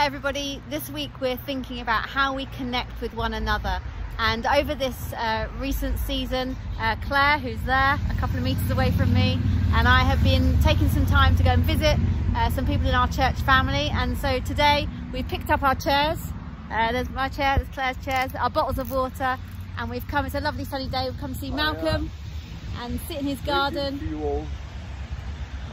everybody. This week we're thinking about how we connect with one another. And over this uh, recent season, uh, Claire, who's there a couple of metres away from me, and I have been taking some time to go and visit uh, some people in our church family. And so today we've picked up our chairs. Uh, there's my chair, there's Claire's chairs, our bottles of water, and we've come, it's a lovely sunny day, we've come to see Malcolm and sit in his garden.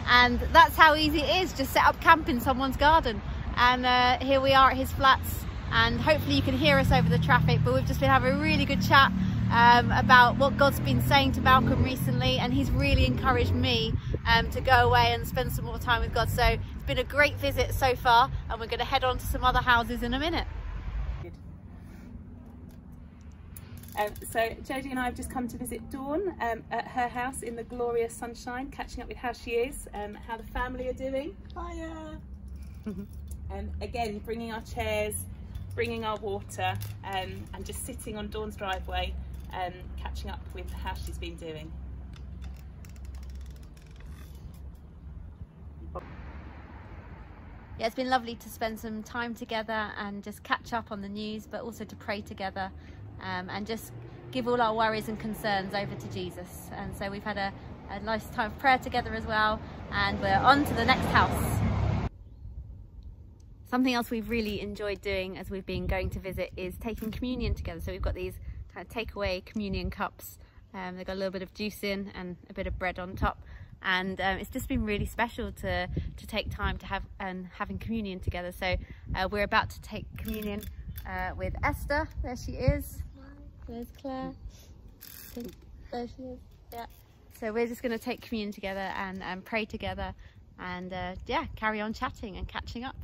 And that's how easy it is, just set up camp in someone's garden and uh, here we are at his flats and hopefully you can hear us over the traffic but we've just been having a really good chat um, about what God's been saying to Malcolm recently and he's really encouraged me um, to go away and spend some more time with God so it's been a great visit so far and we're going to head on to some other houses in a minute. Um, so Jodie and I have just come to visit Dawn um, at her house in the glorious sunshine, catching up with how she is, um, how the family are doing. Hiya! And again, bringing our chairs, bringing our water, um, and just sitting on Dawn's driveway and catching up with how she's been doing. Yeah, it's been lovely to spend some time together and just catch up on the news, but also to pray together um, and just give all our worries and concerns over to Jesus. And so we've had a, a nice time of prayer together as well, and we're on to the next house. Something else we've really enjoyed doing as we've been going to visit is taking communion together. So we've got these kind of takeaway communion cups. Um, they've got a little bit of juice in and a bit of bread on top. And um, it's just been really special to, to take time to have and having communion together. So uh, we're about to take communion uh, with Esther. There she is. There's Claire. There she is. Yeah. So we're just going to take communion together and, and pray together and uh, yeah, carry on chatting and catching up.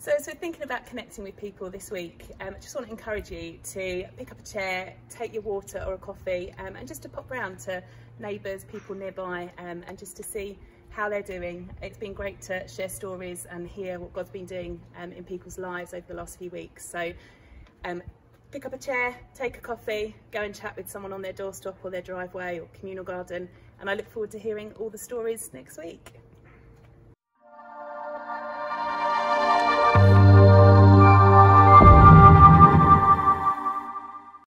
So as we're thinking about connecting with people this week, um, I just want to encourage you to pick up a chair, take your water or a coffee um, and just to pop round to neighbours, people nearby um, and just to see how they're doing. It's been great to share stories and hear what God's been doing um, in people's lives over the last few weeks. So um, pick up a chair, take a coffee, go and chat with someone on their doorstep or their driveway or communal garden and I look forward to hearing all the stories next week.